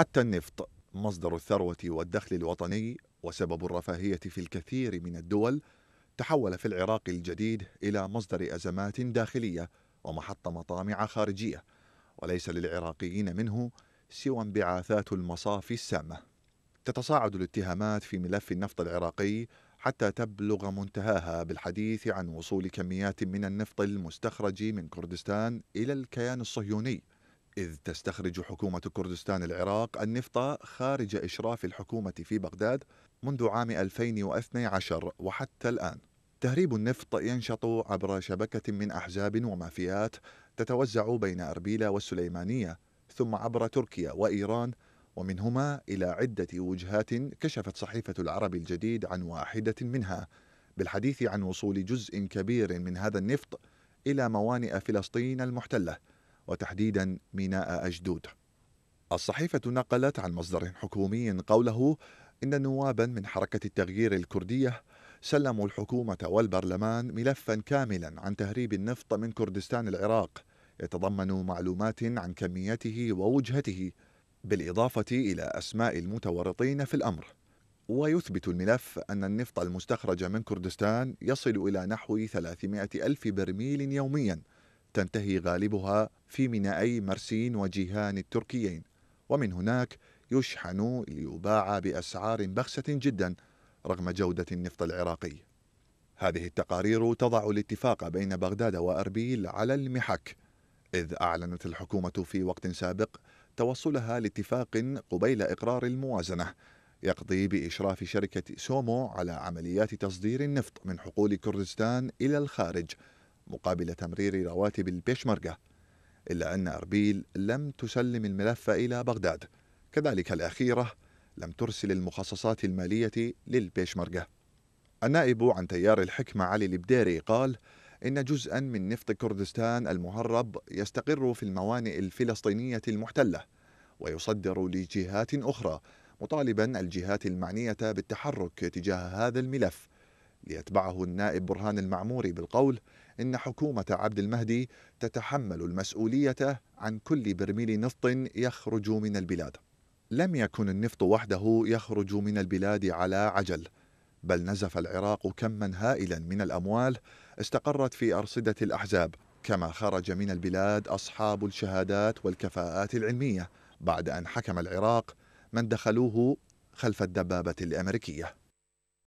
حتى النفط مصدر الثروة والدخل الوطني وسبب الرفاهية في الكثير من الدول تحول في العراق الجديد إلى مصدر أزمات داخلية ومحط مطامع خارجية وليس للعراقيين منه سوى انبعاثات المصافي السامة. تتصاعد الاتهامات في ملف النفط العراقي حتى تبلغ منتهاها بالحديث عن وصول كميات من النفط المستخرج من كردستان إلى الكيان الصهيوني. إذ تستخرج حكومة كردستان العراق النفط خارج إشراف الحكومة في بغداد منذ عام 2012 وحتى الآن. تهريب النفط ينشط عبر شبكة من أحزاب ومافيات تتوزع بين أربيل والسليمانية ثم عبر تركيا وإيران ومنهما إلى عدة وجهات كشفت صحيفة العرب الجديد عن واحدة منها بالحديث عن وصول جزء كبير من هذا النفط إلى موانئ فلسطين المحتلة وتحديدا ميناء أجدود. الصحيفة نقلت عن مصدر حكومي قوله إن نوابا من حركة التغيير الكردية سلموا الحكومة والبرلمان ملفا كاملا عن تهريب النفط من كردستان العراق. يتضمن معلومات عن كميته ووجهته بالإضافة إلى أسماء المتورطين في الأمر. ويثبت الملف أن النفط المستخرج من كردستان يصل إلى نحو 300 ألف برميل يوميا تنتهي غالبها في مينائي مرسين وجيهان التركيين. ومن هناك يشحن ليباع بأسعار بخسة جدا رغم جودة النفط العراقي. هذه التقارير تضع الاتفاق بين بغداد وأربيل على المحك إذ أعلنت الحكومة في وقت سابق توصلها لاتفاق قبيل إقرار الموازنة يقضي بإشراف شركة سومو على عمليات تصدير النفط من حقول كردستان إلى الخارج. مقابل تمرير رواتب البيشمركة إلا أن أربيل لم تسلم الملف إلى بغداد. كذلك الأخيرة لم ترسل المخصصات المالية للبيشمركة. النائب عن تيار الحكمة علي البديري قال إن جزءا من نفط كردستان المهرب يستقر في الموانئ الفلسطينية المحتلة ويصدر لجهات أخرى مطالبا الجهات المعنية بالتحرك تجاه هذا الملف. ليتبعه النائب برهان المعموري بالقول إن حكومة عبد المهدي تتحمل المسؤولية عن كل برميل نفط يخرج من البلاد. لم يكن النفط وحده يخرج من البلاد على عجل بل نزف العراق كما هائلا من الأموال استقرت في أرصدة الأحزاب كما خرج من البلاد أصحاب الشهادات والكفاءات العلمية بعد أن حكم العراق من دخلوه خلف الدبابة الأمريكية.